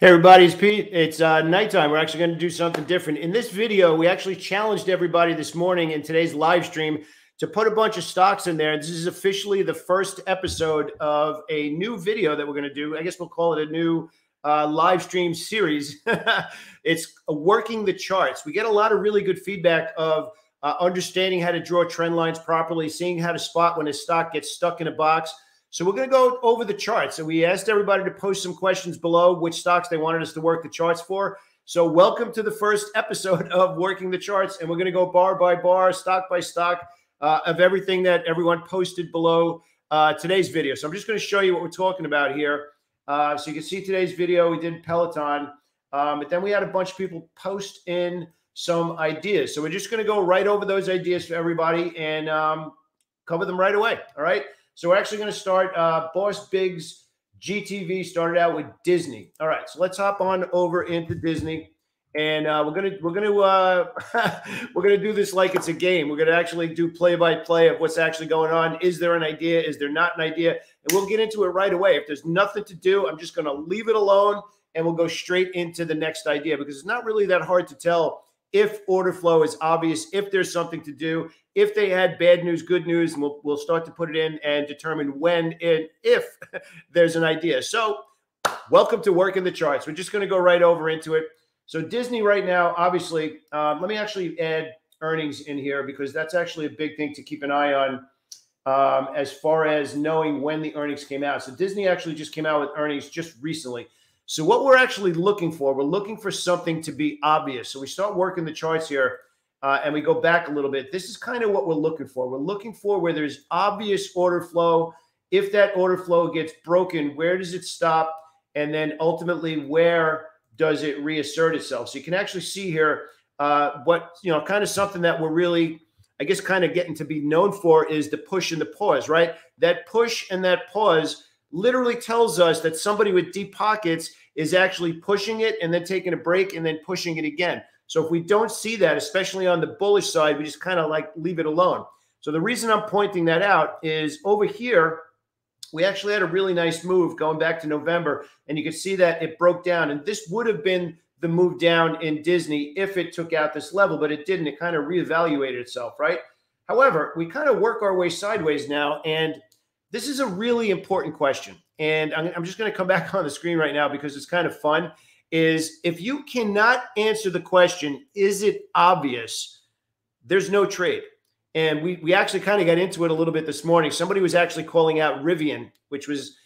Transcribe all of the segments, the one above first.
Hey everybody, it's Pete. It's uh, nighttime. We're actually going to do something different. In this video, we actually challenged everybody this morning in today's live stream to put a bunch of stocks in there. This is officially the first episode of a new video that we're going to do. I guess we'll call it a new uh, live stream series. it's working the charts. We get a lot of really good feedback of uh, understanding how to draw trend lines properly, seeing how to spot when a stock gets stuck in a box – so we're going to go over the charts. And we asked everybody to post some questions below which stocks they wanted us to work the charts for. So welcome to the first episode of Working the Charts. And we're going to go bar by bar, stock by stock uh, of everything that everyone posted below uh, today's video. So I'm just going to show you what we're talking about here. Uh, so you can see today's video, we did Peloton. Um, but then we had a bunch of people post in some ideas. So we're just going to go right over those ideas for everybody and um, cover them right away. All right. So we're actually going to start. Uh, Boss Biggs GTV started out with Disney. All right, so let's hop on over into Disney, and uh, we're gonna we're gonna uh, we're gonna do this like it's a game. We're gonna actually do play by play of what's actually going on. Is there an idea? Is there not an idea? And we'll get into it right away. If there's nothing to do, I'm just gonna leave it alone, and we'll go straight into the next idea because it's not really that hard to tell if order flow is obvious, if there's something to do, if they had bad news, good news, and we'll, we'll start to put it in and determine when and if there's an idea. So, welcome to working the charts. We're just going to go right over into it. So, Disney right now, obviously, um, let me actually add earnings in here because that's actually a big thing to keep an eye on um, as far as knowing when the earnings came out. So, Disney actually just came out with earnings just recently. So, what we're actually looking for, we're looking for something to be obvious. So, we start working the charts here uh, and we go back a little bit, this is kind of what we're looking for. We're looking for where there's obvious order flow. If that order flow gets broken, where does it stop? And then ultimately, where does it reassert itself? So you can actually see here uh, what, you know, kind of something that we're really, I guess, kind of getting to be known for is the push and the pause, right? That push and that pause literally tells us that somebody with deep pockets is actually pushing it and then taking a break and then pushing it again. So if we don't see that, especially on the bullish side, we just kind of like leave it alone. So the reason I'm pointing that out is over here, we actually had a really nice move going back to November, and you can see that it broke down. And this would have been the move down in Disney if it took out this level, but it didn't. It kind of reevaluated itself, right? However, we kind of work our way sideways now, and this is a really important question. And I'm, I'm just going to come back on the screen right now because it's kind of fun is if you cannot answer the question, is it obvious? There's no trade. And we, we actually kind of got into it a little bit this morning. Somebody was actually calling out Rivian, which was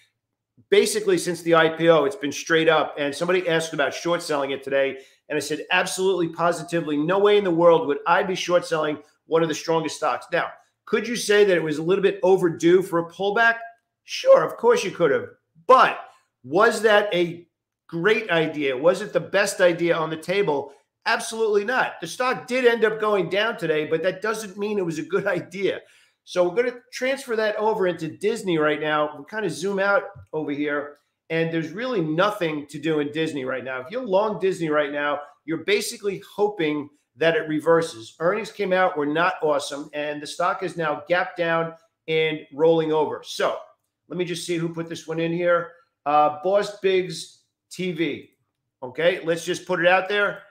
basically since the IPO, it's been straight up. And somebody asked about short selling it today. And I said, absolutely, positively, no way in the world would I be short selling one of the strongest stocks. Now, could you say that it was a little bit overdue for a pullback? Sure, of course you could have. But was that a great idea. Was it the best idea on the table? Absolutely not. The stock did end up going down today, but that doesn't mean it was a good idea. So we're going to transfer that over into Disney right now. We'll kind of zoom out over here, and there's really nothing to do in Disney right now. If you're long Disney right now, you're basically hoping that it reverses. Earnings came out, were not awesome, and the stock is now gapped down and rolling over. So let me just see who put this one in here. Uh, Boss Biggs TV. Okay, let's just put it out there.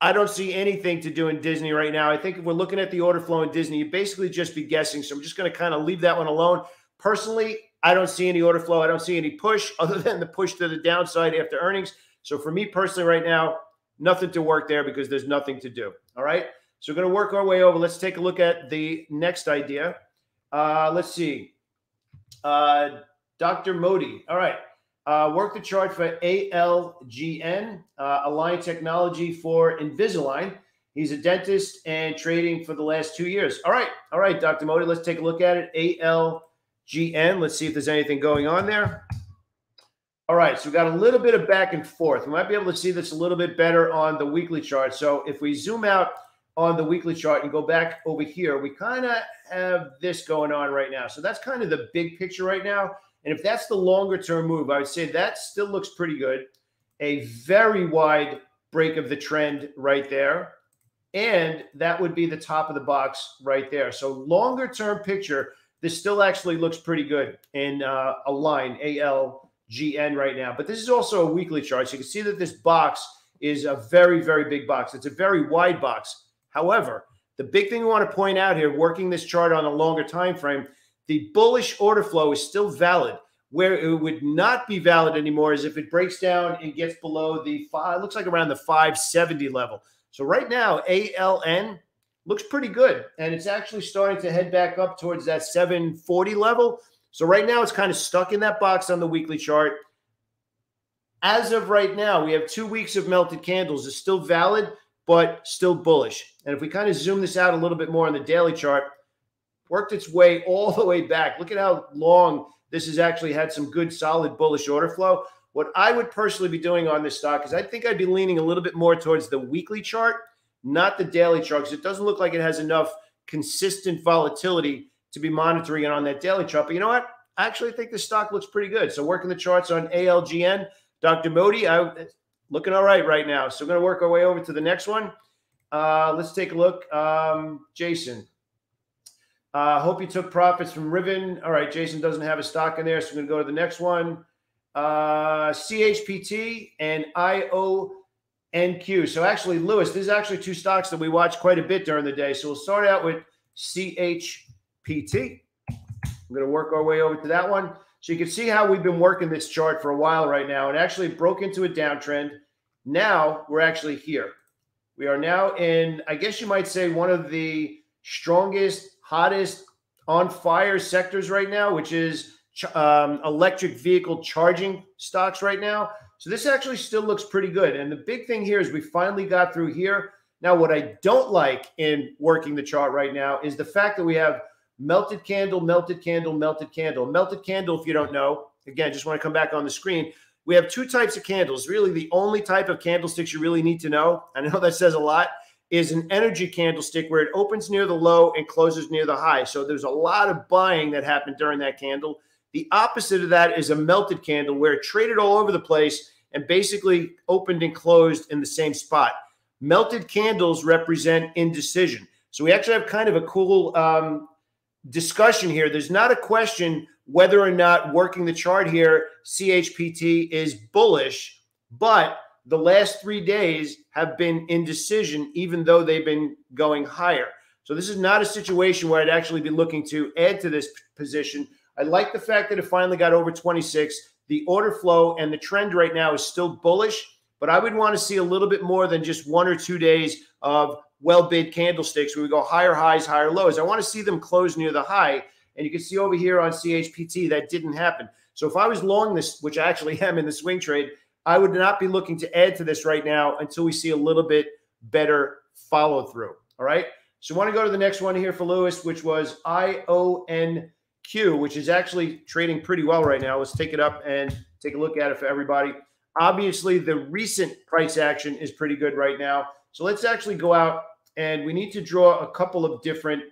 I don't see anything to do in Disney right now. I think if we're looking at the order flow in Disney, you basically just be guessing. So I'm just going to kind of leave that one alone. Personally, I don't see any order flow. I don't see any push other than the push to the downside after earnings. So for me personally, right now, nothing to work there because there's nothing to do. All right. So we're going to work our way over. Let's take a look at the next idea. Uh, let's see. Uh, Dr. Modi. All right. Uh, work the chart for ALGN, uh, Align Technology for Invisalign. He's a dentist and trading for the last two years. All right. All right, Dr. Modi, let's take a look at it. ALGN. Let's see if there's anything going on there. All right. So we got a little bit of back and forth. We might be able to see this a little bit better on the weekly chart. So if we zoom out on the weekly chart and go back over here, we kind of have this going on right now. So that's kind of the big picture right now. And if that's the longer term move, I would say that still looks pretty good. A very wide break of the trend right there. And that would be the top of the box right there. So, longer term picture, this still actually looks pretty good in uh, Align, ALGN. GN right now. But this is also a weekly chart. So you can see that this box is a very, very big box. It's a very wide box. However, the big thing we want to point out here, working this chart on a longer time frame, the bullish order flow is still valid. Where it would not be valid anymore is if it breaks down and gets below the five, It looks like around the 570 level. So right now, ALN looks pretty good. And it's actually starting to head back up towards that 740 level. So right now, it's kind of stuck in that box on the weekly chart. As of right now, we have two weeks of melted candles. It's still valid, but still bullish. And if we kind of zoom this out a little bit more on the daily chart, worked its way all the way back. Look at how long this has actually had some good, solid bullish order flow. What I would personally be doing on this stock is I think I'd be leaning a little bit more towards the weekly chart, not the daily chart, because it doesn't look like it has enough consistent volatility to be monitoring it on that daily chart. But you know what? I actually think the stock looks pretty good. So working the charts on ALGN, Dr. Modi, I looking all right right now. So we're going to work our way over to the next one. Uh, let's take a look. Um, Jason, uh, hope you took profits from Rivian. All right, Jason doesn't have a stock in there, so we're going to go to the next one. Uh, CHPT and IONQ. So actually, Lewis, this is actually two stocks that we watch quite a bit during the day. So we'll start out with CHPT. We're going to work our way over to that one. So you can see how we've been working this chart for a while right now. It actually broke into a downtrend. Now we're actually here. We are now in, I guess you might say, one of the strongest hottest on fire sectors right now, which is um, electric vehicle charging stocks right now. So this actually still looks pretty good. And the big thing here is we finally got through here. Now, what I don't like in working the chart right now is the fact that we have melted candle, melted candle, melted candle. Melted candle, if you don't know, again, just want to come back on the screen. We have two types of candles. Really, the only type of candlesticks you really need to know. I know that says a lot is an energy candlestick where it opens near the low and closes near the high. So there's a lot of buying that happened during that candle. The opposite of that is a melted candle where it traded all over the place and basically opened and closed in the same spot. Melted candles represent indecision. So we actually have kind of a cool um, discussion here. There's not a question whether or not working the chart here, CHPT is bullish, but the last three days have been indecision, even though they've been going higher. So this is not a situation where I'd actually be looking to add to this position. I like the fact that it finally got over 26. The order flow and the trend right now is still bullish, but I would want to see a little bit more than just one or two days of well bid candlesticks where we go higher highs, higher lows. I want to see them close near the high. And you can see over here on CHPT that didn't happen. So if I was long this, which I actually am in the swing trade, I would not be looking to add to this right now until we see a little bit better follow through. All right. So I want to go to the next one here for Lewis, which was IONQ, which is actually trading pretty well right now. Let's take it up and take a look at it for everybody. Obviously, the recent price action is pretty good right now. So let's actually go out and we need to draw a couple of different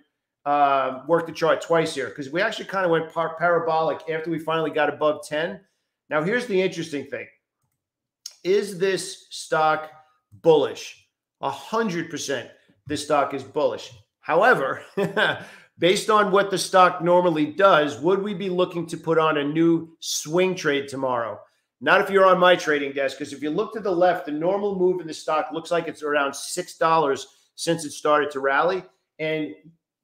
uh, work the chart twice here because we actually kind of went par- parabolic after we finally got above 10. Now, here's the interesting thing is this stock bullish? A hundred percent, this stock is bullish. However, based on what the stock normally does, would we be looking to put on a new swing trade tomorrow? Not if you're on my trading desk, because if you look to the left, the normal move in the stock looks like it's around six dollars since it started to rally, and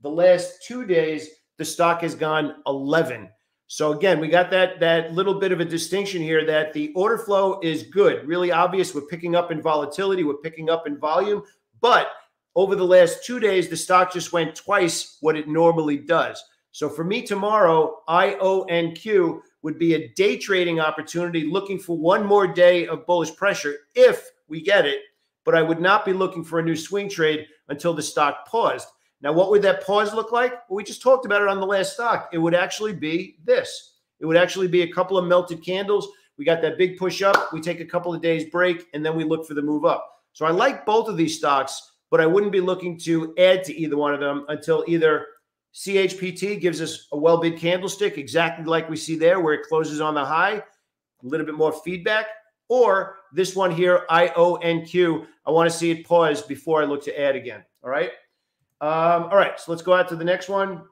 the last two days the stock has gone eleven. So again, we got that that little bit of a distinction here that the order flow is good, really obvious. We're picking up in volatility, we're picking up in volume, but over the last two days, the stock just went twice what it normally does. So for me tomorrow, IONQ would be a day trading opportunity, looking for one more day of bullish pressure if we get it. But I would not be looking for a new swing trade until the stock paused. Now, what would that pause look like? Well, we just talked about it on the last stock. It would actually be this. It would actually be a couple of melted candles. We got that big push up. We take a couple of days break, and then we look for the move up. So I like both of these stocks, but I wouldn't be looking to add to either one of them until either CHPT gives us a well bid candlestick, exactly like we see there, where it closes on the high, a little bit more feedback, or this one here, IONQ. I want to see it pause before I look to add again. All right. Um, all right, so let's go out to the next one.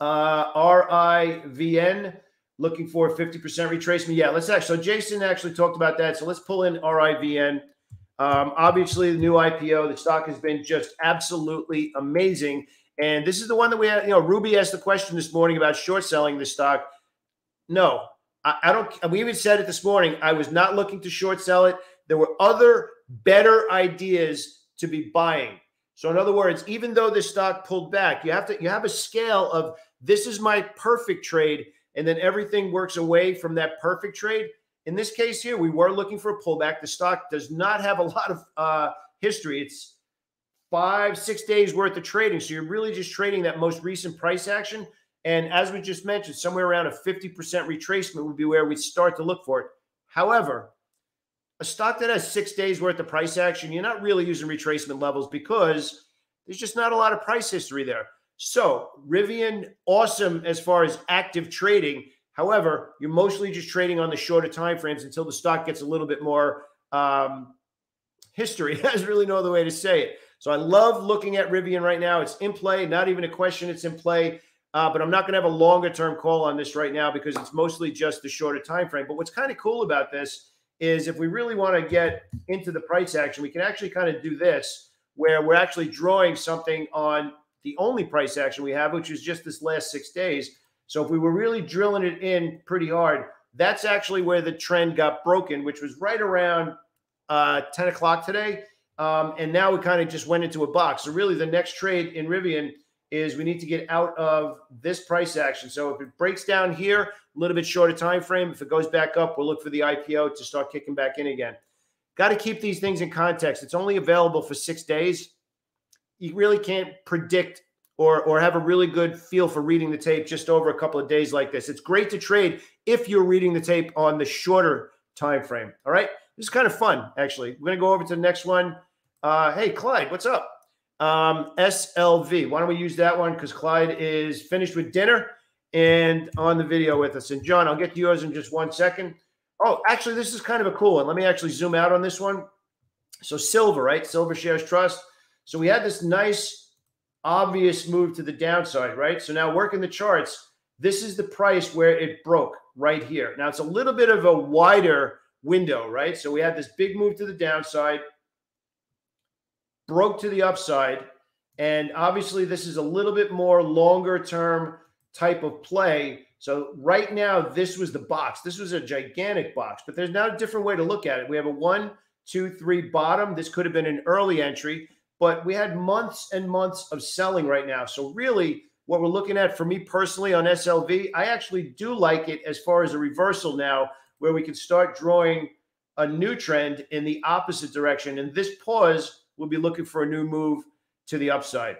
Uh, RIVN. looking for 50% retracement. Yeah, let's actually. So Jason actually talked about that. So let's pull in RIVN. Um, obviously, the new IPO, the stock has been just absolutely amazing. And this is the one that we had. You know, Ruby asked the question this morning about short selling the stock. No, I, I don't. We even said it this morning. I was not looking to short sell it. There were other better ideas to be buying. So, in other words, even though the stock pulled back, you have to you have a scale of this is my perfect trade, and then everything works away from that perfect trade. In this case here, we were looking for a pullback. The stock does not have a lot of uh, history. It's five, six days worth of trading. So you're really just trading that most recent price action. And as we just mentioned, somewhere around a 50% retracement would be where we start to look for it. However, a stock that has six days worth of price action, you're not really using retracement levels because there's just not a lot of price history there. So Rivian, awesome as far as active trading. However, you're mostly just trading on the shorter time frames until the stock gets a little bit more um, history. There's really no other way to say it. So I love looking at Rivian right now. It's in play, not even a question. It's in play. Uh, but I'm not going to have a longer term call on this right now because it's mostly just the shorter time frame. But what's kind of cool about this is if we really want to get into the price action, we can actually kind of do this where we're actually drawing something on the only price action we have, which is just this last six days. So if we were really drilling it in pretty hard, that's actually where the trend got broken, which was right around uh, 10 o'clock today. Um, and now we kind of just went into a box. So really, the next trade in Rivian is we need to get out of this price action. So if it breaks down here, a little bit shorter time frame. If it goes back up, we'll look for the IPO to start kicking back in again. Got to keep these things in context. It's only available for six days. You really can't predict or or have a really good feel for reading the tape just over a couple of days like this. It's great to trade if you're reading the tape on the shorter time frame. All right, this is kind of fun actually. We're gonna go over to the next one. Uh, hey Clyde, what's up? Um, SLV. Why don't we use that one because Clyde is finished with dinner and on the video with us. And John, I'll get to yours in just one second. Oh, actually, this is kind of a cool one. Let me actually zoom out on this one. So silver, right? Silver shares trust. So we had this nice obvious move to the downside, right? So now working the charts, this is the price where it broke right here. Now it's a little bit of a wider window, right? So we had this big move to the downside, broke to the upside, and obviously this is a little bit more longer term type of play. So right now, this was the box. This was a gigantic box, but there's now a different way to look at it. We have a one, two, three bottom. This could have been an early entry but we had months and months of selling right now. So really, what we're looking at for me personally on SLV, I actually do like it as far as a reversal now, where we can start drawing a new trend in the opposite direction. And this pause, we'll be looking for a new move to the upside.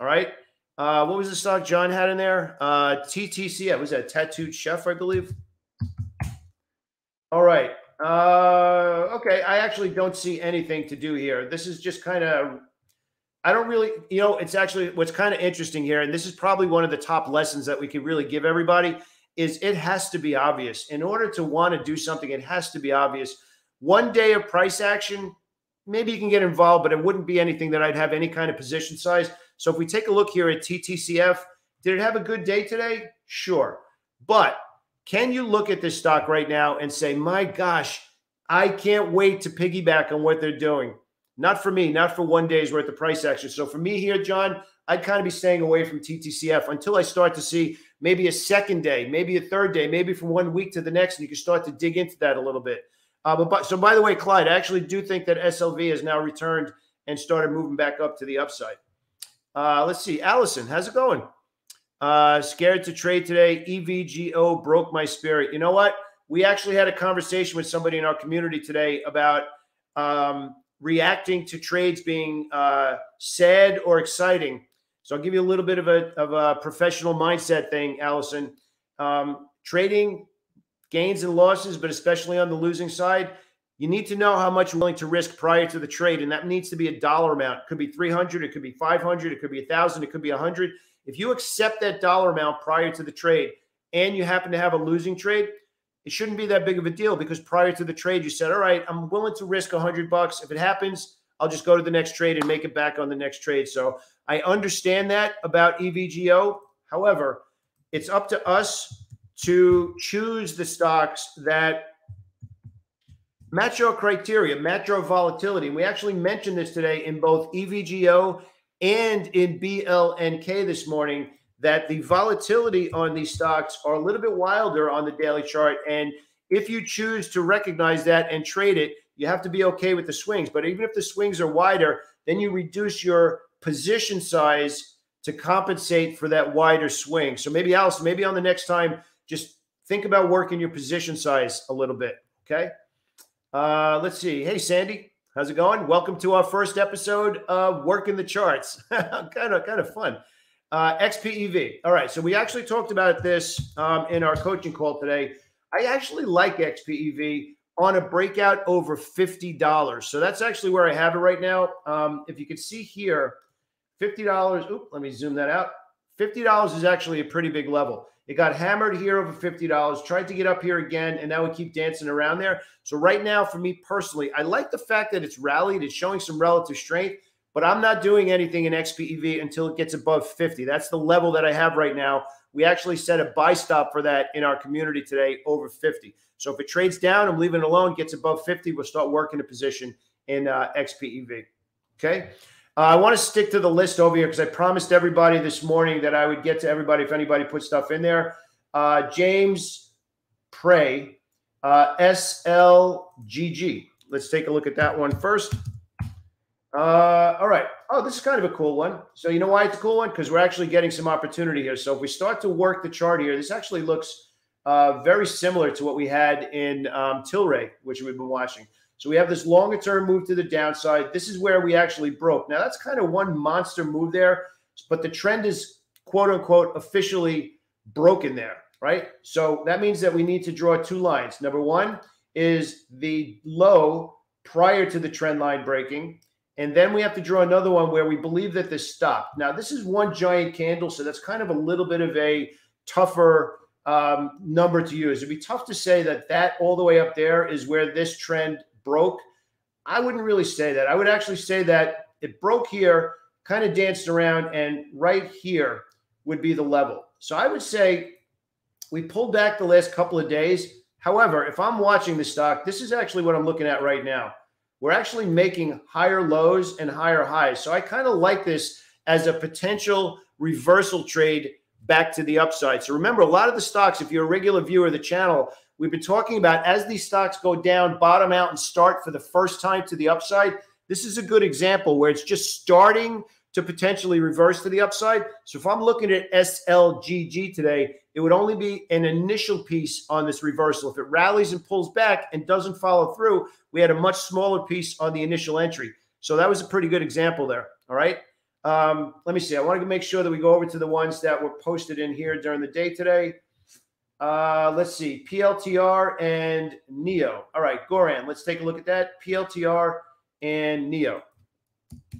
All right. Uh, what was the stock John had in there? Uh, TTC. Was that Tattooed Chef, I believe? All right. Uh, okay. I actually don't see anything to do here. This is just kind of I don't really, you know, it's actually what's kind of interesting here, and this is probably one of the top lessons that we could really give everybody is it has to be obvious. In order to want to do something, it has to be obvious. One day of price action, maybe you can get involved, but it wouldn't be anything that I'd have any kind of position size. So if we take a look here at TTCF, did it have a good day today? Sure. But can you look at this stock right now and say, my gosh, I can't wait to piggyback on what they're doing? Not for me, not for one day's worth of price action. So for me here, John, I'd kind of be staying away from TTCF until I start to see maybe a second day, maybe a third day, maybe from one week to the next, and you can start to dig into that a little bit. Uh, but, so by the way, Clyde, I actually do think that SLV has now returned and started moving back up to the upside. Uh, let's see, Allison, how's it going? Uh, scared to trade today. EVGO broke my spirit. You know what? We actually had a conversation with somebody in our community today about um, reacting to trades being uh, sad or exciting. So I'll give you a little bit of a, of a professional mindset thing, Allison. Um, trading gains and losses, but especially on the losing side, you need to know how much you're willing to risk prior to the trade, and that needs to be a dollar amount. It could be 300, it could be 500, it could be 1,000, it could be 100. If you accept that dollar amount prior to the trade and you happen to have a losing trade, it shouldn't be that big of a deal because prior to the trade, you said, all right, I'm willing to risk hundred bucks. If it happens, I'll just go to the next trade and make it back on the next trade. So I understand that about EVGO. However, it's up to us to choose the stocks that match your criteria, match your volatility. We actually mentioned this today in both EVGO and in BLNK this morning that the volatility on these stocks are a little bit wilder on the daily chart. And if you choose to recognize that and trade it, you have to be okay with the swings. But even if the swings are wider, then you reduce your position size to compensate for that wider swing. So maybe Alice, maybe on the next time, just think about working your position size a little bit. Okay. Uh, let's see. Hey, Sandy, how's it going? Welcome to our first episode of Working the Charts. kind of, kind of fun. Uh, XPEV. All right. So we actually talked about this um, in our coaching call today. I actually like XPEV on a breakout over $50. So that's actually where I have it right now. Um, if you can see here, $50. Oop, let me zoom that out. $50 is actually a pretty big level. It got hammered here over $50, tried to get up here again, and now we keep dancing around there. So, right now, for me personally, I like the fact that it's rallied, it's showing some relative strength but I'm not doing anything in XPEV until it gets above 50. That's the level that I have right now. We actually set a buy stop for that in our community today over 50. So if it trades down, I'm leaving it alone, gets above 50, we'll start working a position in uh, XPEV. Okay. Uh, I want to stick to the list over here because I promised everybody this morning that I would get to everybody if anybody put stuff in there. Uh, James Pray, uh, SLGG. Let's take a look at that one first. Uh, all right. Oh, this is kind of a cool one. So you know why it's a cool one? Because we're actually getting some opportunity here. So if we start to work the chart here, this actually looks uh, very similar to what we had in um, Tilray, which we've been watching. So we have this longer term move to the downside. This is where we actually broke. Now that's kind of one monster move there, but the trend is quote unquote officially broken there, right? So that means that we need to draw two lines. Number one is the low prior to the trend line breaking. And then we have to draw another one where we believe that this stopped. Now, this is one giant candle, so that's kind of a little bit of a tougher um, number to use. It'd be tough to say that that all the way up there is where this trend broke. I wouldn't really say that. I would actually say that it broke here, kind of danced around, and right here would be the level. So I would say we pulled back the last couple of days. However, if I'm watching the stock, this is actually what I'm looking at right now we're actually making higher lows and higher highs. So I kind of like this as a potential reversal trade back to the upside. So remember, a lot of the stocks, if you're a regular viewer of the channel, we've been talking about as these stocks go down, bottom out, and start for the first time to the upside. This is a good example where it's just starting to potentially reverse to the upside. So if I'm looking at SLGG today, it would only be an initial piece on this reversal. If it rallies and pulls back and doesn't follow through, we had a much smaller piece on the initial entry. So that was a pretty good example there. All right. Um, let me see. I want to make sure that we go over to the ones that were posted in here during the day today. Uh, let's see. PLTR and NIO. All right, Goran, let's take a look at that. PLTR and NIO.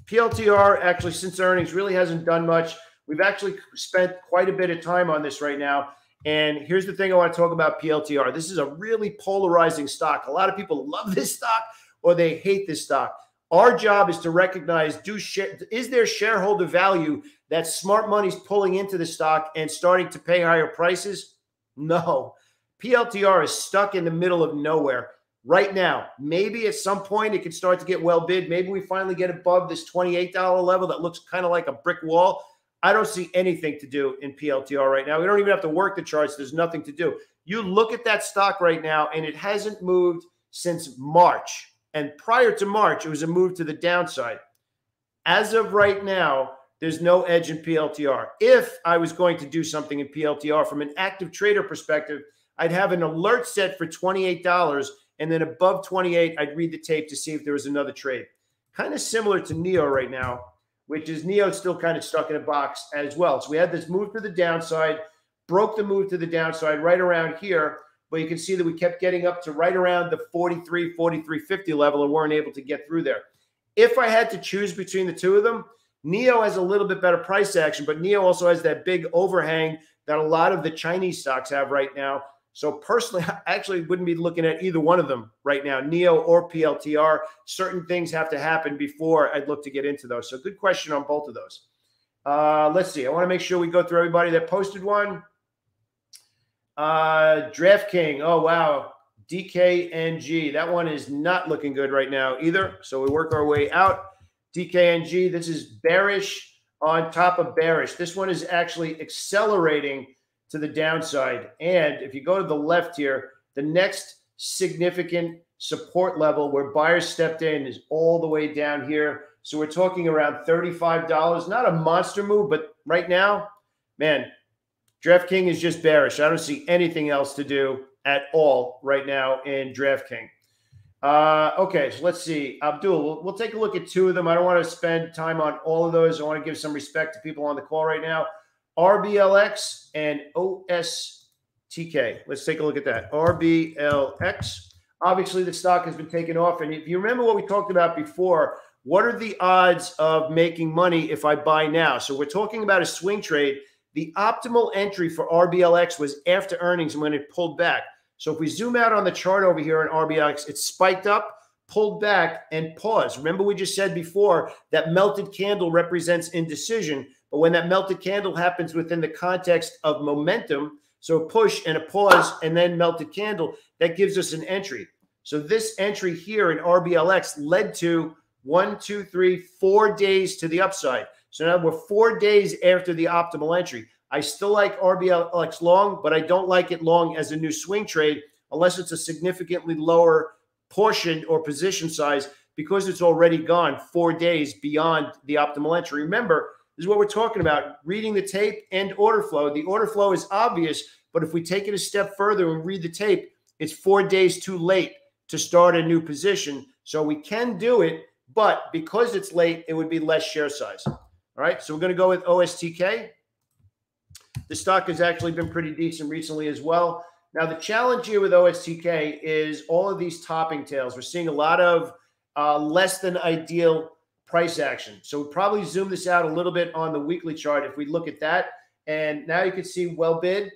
PLTR actually since earnings really hasn't done much. We've actually spent quite a bit of time on this right now. And here's the thing I want to talk about PLTR. This is a really polarizing stock. A lot of people love this stock or they hate this stock. Our job is to recognize do share, is there shareholder value that smart money's pulling into the stock and starting to pay higher prices? No. PLTR is stuck in the middle of nowhere right now. Maybe at some point it could start to get well bid. Maybe we finally get above this $28 level that looks kind of like a brick wall. I don't see anything to do in PLTR right now. We don't even have to work the charts. There's nothing to do. You look at that stock right now, and it hasn't moved since March. And prior to March, it was a move to the downside. As of right now, there's no edge in PLTR. If I was going to do something in PLTR from an active trader perspective, I'd have an alert set for $28 and then above 28, I'd read the tape to see if there was another trade. Kind of similar to NIO right now, which is NIO still kind of stuck in a box as well. So we had this move to the downside, broke the move to the downside right around here, but you can see that we kept getting up to right around the 43, 43.50 level and weren't able to get through there. If I had to choose between the two of them, NIO has a little bit better price action, but NIO also has that big overhang that a lot of the Chinese stocks have right now. So personally, I actually wouldn't be looking at either one of them right now, NIO or PLTR. Certain things have to happen before I'd look to get into those. So good question on both of those. Uh, let's see. I want to make sure we go through everybody that posted one. Uh, DraftKings. Oh, wow. DKNG. That one is not looking good right now either. So we work our way out. DKNG. This is bearish on top of bearish. This one is actually accelerating to the downside. And if you go to the left here, the next significant support level where buyers stepped in is all the way down here. So we're talking around $35. Not a monster move, but right now, man, DraftKings is just bearish. I don't see anything else to do at all right now in DraftKings. Uh, okay, so let's see. Abdul, we'll, we'll, take a look at two of them. I don't want to spend time on all of those. I want to give some respect to people on the call right now. RBLX and OSTK. Let's take a look at that. RBLX. Obviously, the stock has been taken off. And if you remember what we talked about before, what are the odds of making money if I buy now? So we're talking about a swing trade. The optimal entry for RBLX was after earnings when it pulled back. So if we zoom out on the chart over here in RBLX, it spiked up, pulled back, and paused. Remember, we just said before that melted candle represents indecision. But when that melted candle happens within the context of momentum, so a push and a pause and then melted candle, that gives us an entry. So this entry here in RBLX led to one, two, three, four days to the upside. So now we're four days after the optimal entry. I still like RBLX long, but I don't like it long as a new swing trade unless it's a significantly lower portion or position size because it's already gone four days beyond the optimal entry. Remember, this is what we're talking about reading the tape and order flow. The order flow is obvious, but if we take it a step further and read the tape, it's four days too late to start a new position. So we can do it, but because it's late, it would be less share size. All right. So we're going to go with OSTK. The stock has actually been pretty decent recently as well. Now, the challenge here with OSTK is all of these topping tails. We're seeing a lot of uh, less than ideal price action. So we probably zoom this out a little bit on the weekly chart if we look at that. And now you can see well bid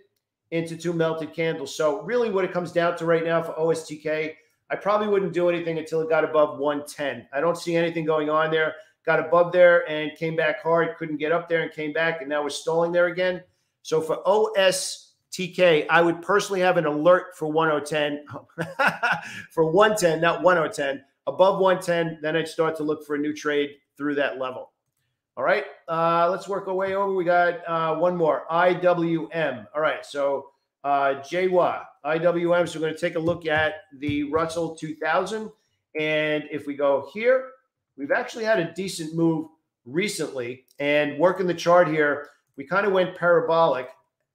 into two melted candles. So really what it comes down to right now for OSTK, I probably wouldn't do anything until it got above 110. I don't see anything going on there. Got above there and came back hard, couldn't get up there and came back, and now we're stalling there again. So for OSTK, I would personally have an alert for 1010, for 110, not 1010. Above 110, then I'd start to look for a new trade through that level. All right, uh, let's work our way over. We got uh, one more IWM. All right, so uh, JWA, IWM. So we're going to take a look at the Russell 2000. And if we go here, we've actually had a decent move recently. And working the chart here, we kind of went parabolic.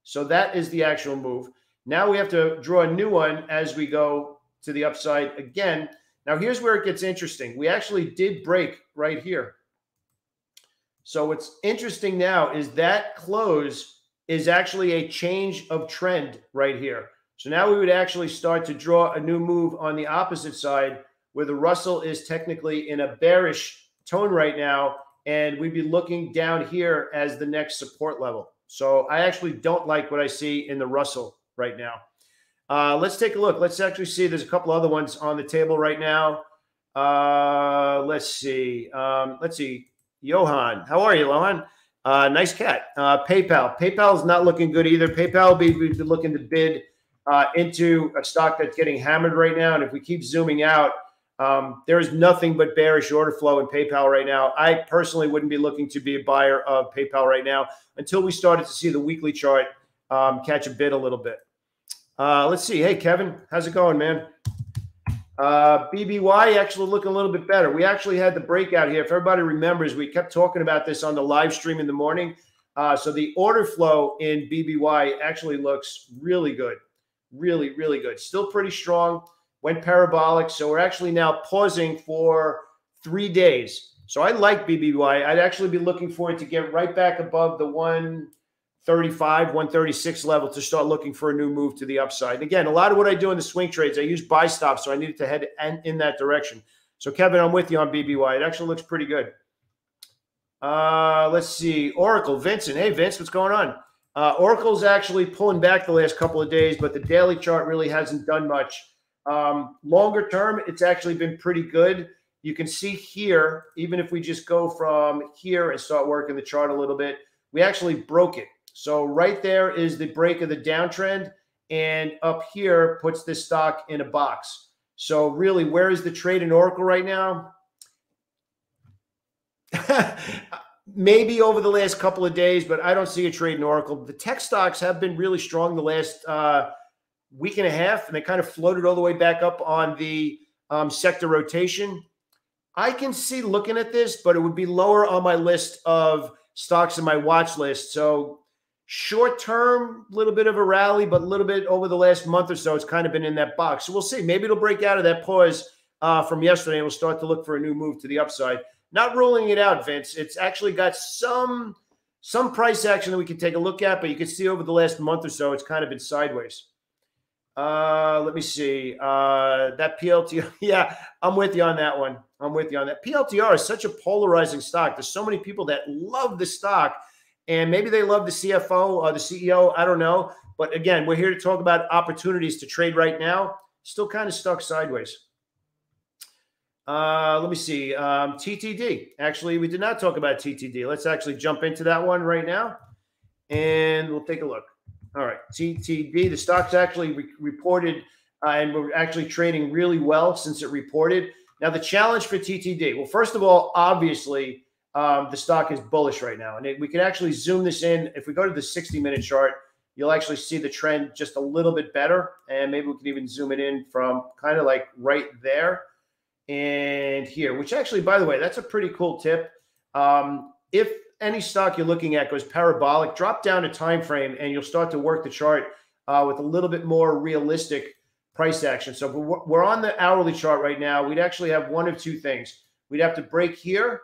So that is the actual move. Now we have to draw a new one as we go to the upside again. Now here's where it gets interesting. We actually did break right here. So what's interesting now is that close is actually a change of trend right here. So now we would actually start to draw a new move on the opposite side where the Russell is technically in a bearish tone right now and we'd be looking down here as the next support level. So I actually don't like what I see in the Russell right now. Uh, let's take a look. Let's actually see. There's a couple other ones on the table right now. Uh, let's see. Um, let's see. Johan, how are you, Johan? Uh, nice cat. Uh, PayPal. PayPal is not looking good either. PayPal will be, be looking to bid uh, into a stock that's getting hammered right now. And if we keep zooming out, um, there is nothing but bearish order flow in PayPal right now. I personally wouldn't be looking to be a buyer of PayPal right now until we started to see the weekly chart um, catch a bid a little bit. Uh, let's see. Hey, Kevin, how's it going, man? Uh, BBY actually looking a little bit better. We actually had the breakout here. If everybody remembers, we kept talking about this on the live stream in the morning. Uh, so the order flow in BBY actually looks really good. Really, really good. Still pretty strong went parabolic. So we're actually now pausing for three days. So I like BBY. I'd actually be looking for it to get right back above the 135, 136 level to start looking for a new move to the upside. And again, a lot of what I do in the swing trades, I use buy stops, so I needed to head in that direction. So Kevin, I'm with you on BBY. It actually looks pretty good. Uh, let's see. Oracle, Vincent. Hey, Vince, what's going on? Uh, Oracle's actually pulling back the last couple of days, but the daily chart really hasn't done much. Um, longer term, it's actually been pretty good. You can see here, even if we just go from here and start working the chart a little bit, we actually broke it. So right there is the break of the downtrend. and up here puts this stock in a box. So really, where is the trade in Oracle right now? Maybe over the last couple of days, but I don't see a trade in Oracle. The tech stocks have been really strong the last uh, week and a half, and they kind of floated all the way back up on the um, sector rotation. I can see looking at this, but it would be lower on my list of stocks in my watch list. So short term, a little bit of a rally, but a little bit over the last month or so, it's kind of been in that box. So we'll see. Maybe it'll break out of that pause uh, from yesterday and we'll start to look for a new move to the upside. Not ruling it out, Vince. It's actually got some some price action that we can take a look at, but you can see over the last month or so, it's kind of been sideways. Uh, let me see. Uh, that PLTR. Yeah, I'm with you on that one. I'm with you on that. PLTR is such a polarizing stock. There's so many people that love the stock, and maybe they love the CFO or the CEO. I don't know. But again, we're here to talk about opportunities to trade right now. Still kind of stuck sideways. Uh, let me see. Um, TTD. Actually, we did not talk about TTD. Let's actually jump into that one right now, and we'll take a look. All right, TTD. The stock's actually re- reported, uh, and we're actually trading really well since it reported. Now, the challenge for TTD. Well, first of all, obviously, um, the stock is bullish right now, and it, we can actually zoom this in. If we go to the 60-minute chart, you'll actually see the trend just a little bit better, and maybe we can even zoom it in from kind of like right there and here, which actually, by the way, that's a pretty cool tip. Um, if any stock you're looking at goes parabolic, drop down a time frame and you'll start to work the chart uh, with a little bit more realistic price action. So we're on the hourly chart right now. We'd actually have one of two things. We'd have to break here,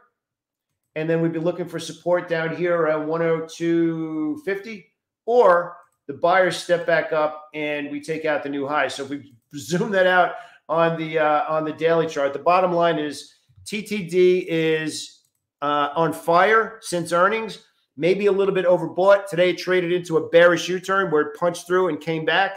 and then we'd be looking for support down here around 102.50, or the buyers step back up and we take out the new high. So if we zoom that out on the uh, on the daily chart. The bottom line is TTD is uh, on fire since earnings. Maybe a little bit overbought today. Traded into a bearish U-turn where it punched through and came back.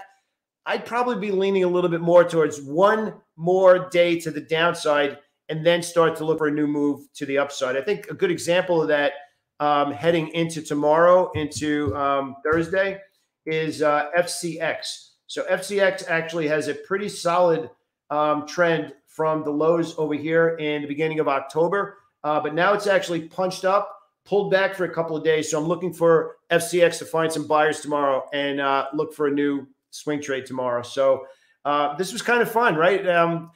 I'd probably be leaning a little bit more towards one more day to the downside and then start to look for a new move to the upside. I think a good example of that um, heading into tomorrow, into um, Thursday, is uh, FCX. So FCX actually has a pretty solid um, trend from the lows over here in the beginning of October. Uh, but now it's actually punched up, pulled back for a couple of days. So I'm looking for FCX to find some buyers tomorrow and uh, look for a new swing trade tomorrow. So uh, this was kind of fun, right? Um,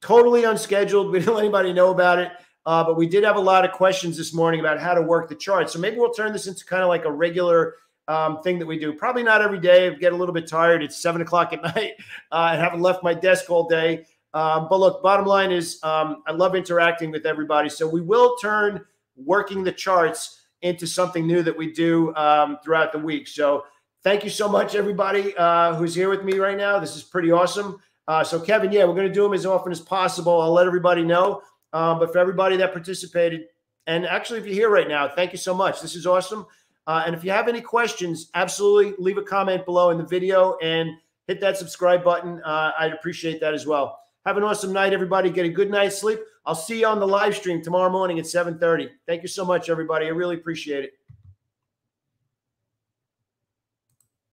totally unscheduled. We didn't let anybody know about it. Uh, but we did have a lot of questions this morning about how to work the chart. So maybe we'll turn this into kind of like a regular um, thing that we do. Probably not every day. I get a little bit tired. It's seven o'clock at night. Uh, I haven't left my desk all day. Um, but look, bottom line is um, I love interacting with everybody. So we will turn working the charts into something new that we do um, throughout the week. So thank you so much, everybody uh, who's here with me right now. This is pretty awesome. Uh, so Kevin, yeah, we're going to do them as often as possible. I'll let everybody know. Um, but for everybody that participated, and actually, if you're here right now, thank you so much. This is awesome. Uh, and if you have any questions, absolutely leave a comment below in the video and hit that subscribe button. Uh, I'd appreciate that as well. Have an awesome night, everybody. Get a good night's sleep. I'll see you on the live stream tomorrow morning at 7:30. Thank you so much, everybody. I really appreciate it.